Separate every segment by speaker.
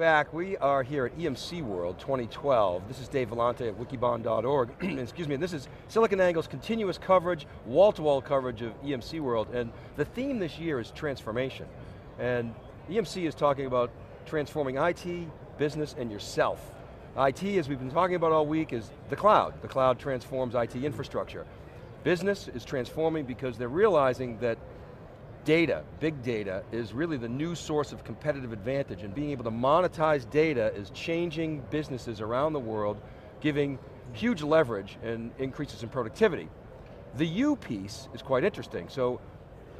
Speaker 1: back. We are here at EMC World 2012. This is Dave Vellante at wikibon.org. Excuse me, this is SiliconANGLE's continuous coverage, wall-to-wall -wall coverage of EMC World, and the theme this year is transformation. And EMC is talking about transforming IT, business, and yourself. IT, as we've been talking about all week, is the cloud. The cloud transforms IT infrastructure. Business is transforming because they're realizing that data, big data, is really the new source of competitive advantage and being able to monetize data is changing businesses around the world, giving huge leverage and increases in productivity. The U piece is quite interesting. So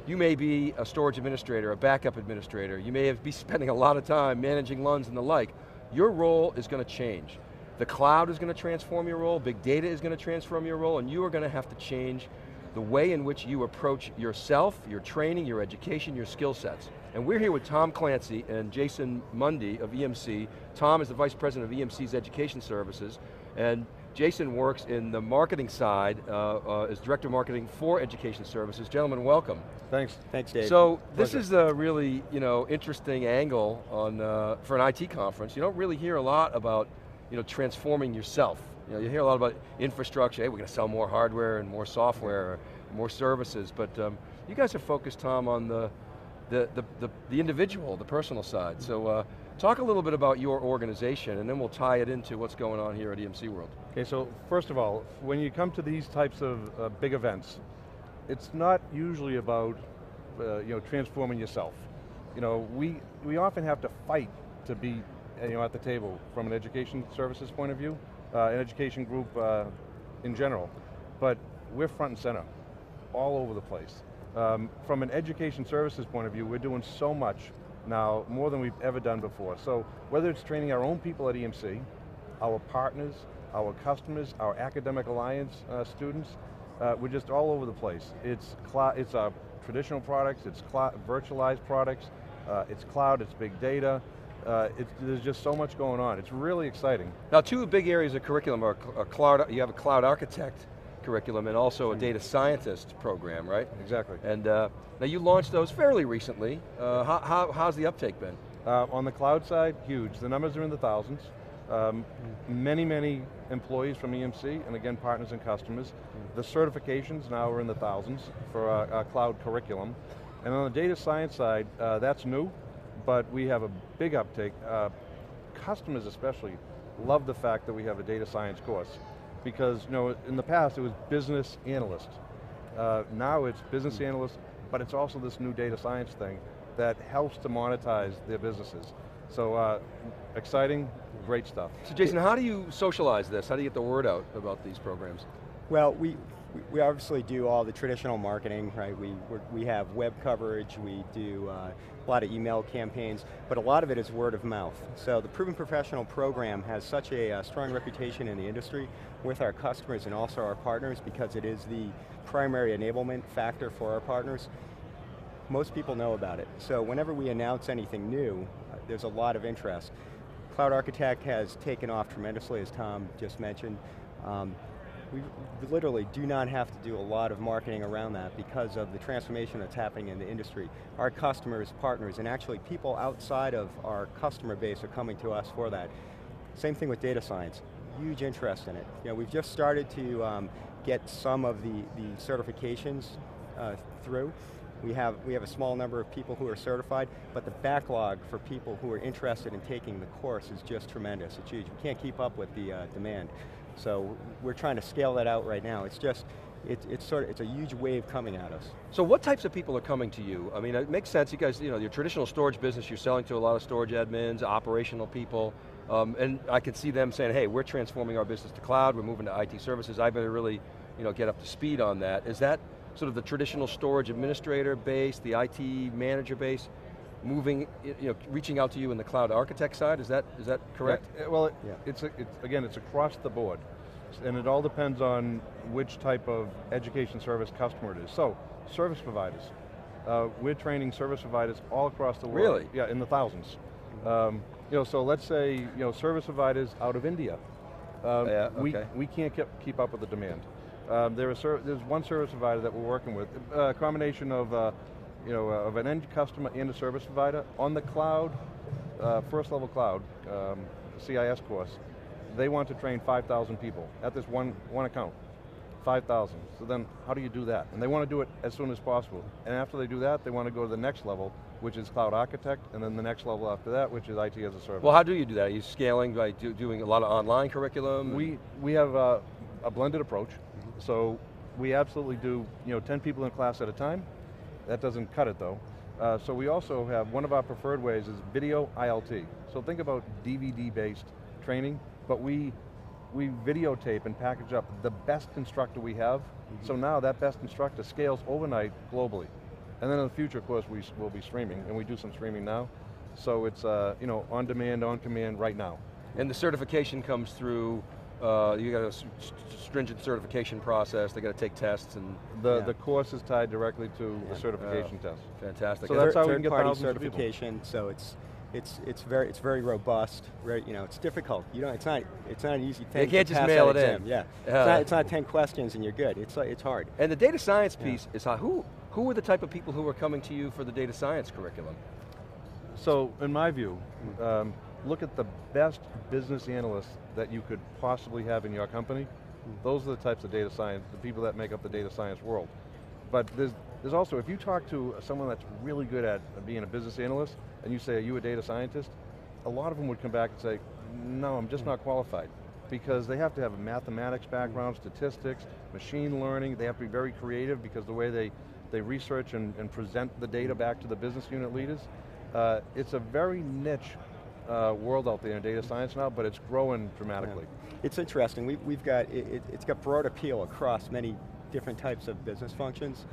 Speaker 1: you may be a storage administrator, a backup administrator, you may be spending a lot of time managing LUNs and the like. Your role is going to change. The cloud is going to transform your role, big data is going to transform your role, and you are going to have to change the way in which you approach yourself, your training, your education, your skill sets. And we're here with Tom Clancy and Jason Mundy of EMC. Tom is the Vice President of EMC's Education Services, and Jason works in the marketing side uh, uh, as Director of Marketing for Education Services. Gentlemen, welcome.
Speaker 2: Thanks.
Speaker 3: Thanks, Dave.
Speaker 1: So this is a really you know, interesting angle on, uh, for an IT conference. You don't really hear a lot about you know, transforming yourself. You, know, you hear a lot about infrastructure, hey, we're going to sell more hardware and more software, more services, but um, you guys are focused, Tom, on the, the, the, the, the individual, the personal side. So uh, talk a little bit about your organization and then we'll tie it into what's going on here at EMC World.
Speaker 2: Okay, so first of all, when you come to these types of uh, big events, it's not usually about uh, you know, transforming yourself. You know, we, we often have to fight to be you know, at the table from an education services point of view, an education group uh, in general. But we're front and center, all over the place. Um, from an education services point of view, we're doing so much now, more than we've ever done before. So whether it's training our own people at EMC, our partners, our customers, our academic alliance uh, students, uh, we're just all over the place. It's, it's our traditional products, it's virtualized products, uh, it's cloud, it's big data, uh, there's just so much going on. It's really exciting.
Speaker 1: Now two big areas of curriculum are a cloud, you have a cloud architect curriculum and also a data scientist program, right?
Speaker 2: Exactly.
Speaker 1: And uh, now you launched those fairly recently. Uh, how, how, how's the uptake been?
Speaker 2: Uh, on the cloud side, huge. The numbers are in the thousands. Um, many, many employees from EMC, and again, partners and customers. The certifications now are in the thousands for our, our cloud curriculum. And on the data science side, uh, that's new but we have a big uptake. Uh, customers especially love the fact that we have a data science course because you know, in the past it was business analyst. Uh, now it's business mm. analyst, but it's also this new data science thing that helps to monetize their businesses. So uh, exciting, great stuff.
Speaker 1: So Jason, how do you socialize this? How do you get the word out about these programs?
Speaker 3: Well, we, we obviously do all the traditional marketing, right? We, we have web coverage, we do uh, a lot of email campaigns, but a lot of it is word of mouth. So the Proven Professional program has such a uh, strong reputation in the industry with our customers and also our partners because it is the primary enablement factor for our partners. Most people know about it. So whenever we announce anything new, uh, there's a lot of interest. Cloud Architect has taken off tremendously, as Tom just mentioned. Um, we literally do not have to do a lot of marketing around that because of the transformation that's happening in the industry. Our customers, partners, and actually people outside of our customer base are coming to us for that. Same thing with data science, huge interest in it. You know, we've just started to um, get some of the, the certifications uh, through. We have, we have a small number of people who are certified, but the backlog for people who are interested in taking the course is just tremendous. It's huge. We can't keep up with the uh, demand. So we're trying to scale that out right now. It's just, it, it's sort of, it's a huge wave coming at us.
Speaker 1: So what types of people are coming to you? I mean, it makes sense, you guys, you know, your traditional storage business, you're selling to a lot of storage admins, operational people, um, and I can see them saying, hey, we're transforming our business to cloud, we're moving to IT services, I better really, you know, get up to speed on that. Is that sort of the traditional storage administrator base, the IT manager base? Moving, you know, reaching out to you in the cloud architect side, is that, is that correct?
Speaker 2: Yeah, well, it, yeah. it's, a, it's, again, it's across the board. And it all depends on which type of education service customer it is. So, service providers. Uh, we're training service providers all across the world.
Speaker 1: Really?
Speaker 2: Yeah, in the thousands. Um, you know, so let's say, you know, service providers out of India.
Speaker 1: Um, yeah, okay.
Speaker 2: we, we can't keep, keep up with the demand. Um, there is there's one service provider that we're working with, a combination of uh, you know, uh, of an end customer and a service provider on the cloud, uh, first level cloud, um, CIS course, they want to train 5,000 people at this one, one account. 5,000. So then how do you do that? And they want to do it as soon as possible. And after they do that, they want to go to the next level, which is cloud architect, and then the next level after that, which is IT as a service.
Speaker 1: Well, how do you do that? Are you scaling by do, doing a lot of online curriculum?
Speaker 2: We, we have a, a blended approach. So we absolutely do you know, 10 people in class at a time. That doesn't cut it though. Uh, so we also have, one of our preferred ways is video ILT. So think about DVD-based training, but we, we videotape and package up the best instructor we have. Mm -hmm. So now that best instructor scales overnight globally. And then in the future, of course, we will be streaming, and we do some streaming now. So it's uh, you know on demand, on command, right now.
Speaker 1: And the certification comes through uh, you got a stringent certification process, they got to take tests and...
Speaker 2: The, yeah. the course is tied directly to yeah. the certification uh, test.
Speaker 1: Fantastic.
Speaker 3: So that's how we can get party certification, so it's it's it's very it's very robust. Very you know it's difficult. You know it's not it's not an easy thing.
Speaker 1: You can't just mail it
Speaker 3: exam.
Speaker 1: in.
Speaker 3: Yeah, uh, it's, not, it's not ten questions and you're good. It's it's hard.
Speaker 1: And the data science piece yeah. is how who who are the type of people who are coming to you for the data science curriculum?
Speaker 2: So in my view, um, look at the best business analysts that you could possibly have in your company. Hmm. Those are the types of data science, the people that make up the data science world. But there's, there's also, if you talk to someone that's really good at being a business analyst, and you say, are you a data scientist? A lot of them would come back and say, no, I'm just hmm. not qualified. Because they have to have a mathematics hmm. background, statistics, machine learning, they have to be very creative because the way they, they research and, and present the data back to the business unit leaders, uh, it's a very niche uh, world out there in data science now, but it's growing dramatically.
Speaker 3: Yeah. It's interesting, we've, we've got, it, has got broad appeal across many different types of business functions.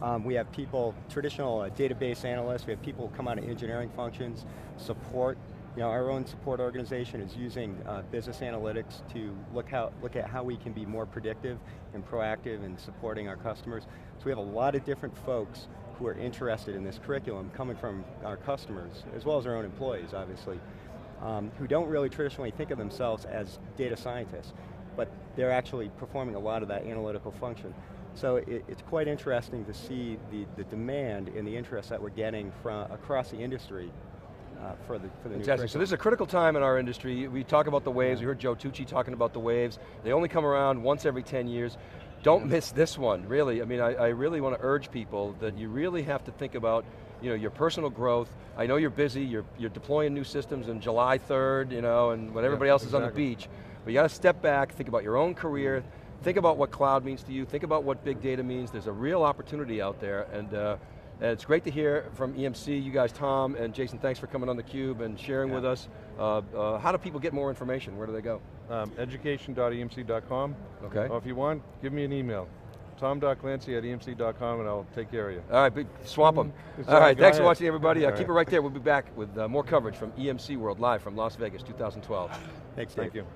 Speaker 3: Um, we have people, traditional uh, database analysts, we have people who come out of engineering functions, support, you know, our own support organization is using uh, business analytics to look, how, look at how we can be more predictive and proactive in supporting our customers. So we have a lot of different folks who are interested in this curriculum coming from our customers, as well as our own employees, obviously, um, who don't really traditionally think of themselves as data scientists, but they're actually performing a lot of that analytical function. So it, it's quite interesting to see the, the demand and the interest that we're getting from across the industry uh, for the, for the
Speaker 1: Fantastic, so this is a critical time in our industry. We talk about the waves, we heard Joe Tucci talking about the waves. They only come around once every 10 years. Don't miss this one, really. I mean, I, I really want to urge people that you really have to think about you know, your personal growth. I know you're busy, you're, you're deploying new systems in July 3rd, you know, and when everybody else exactly. is on the beach. But you got to step back, think about your own career, think about what cloud means to you, think about what big data means. There's a real opportunity out there, and, uh, and it's great to hear from EMC, you guys, Tom and Jason, thanks for coming on theCUBE and sharing yeah. with us. Uh, uh, how do people get more information? Where do they go?
Speaker 2: Um, education.emc.com.
Speaker 1: Okay.
Speaker 2: Or if you want, give me an email. Tom.Clancy at emc.com and I'll take care of you.
Speaker 1: All right, big, swamp them. All right, thanks for watching everybody. Uh, keep it right there. We'll be back with uh, more coverage from EMC World live from Las Vegas 2012.
Speaker 3: Thanks,
Speaker 2: Dave. Thank you.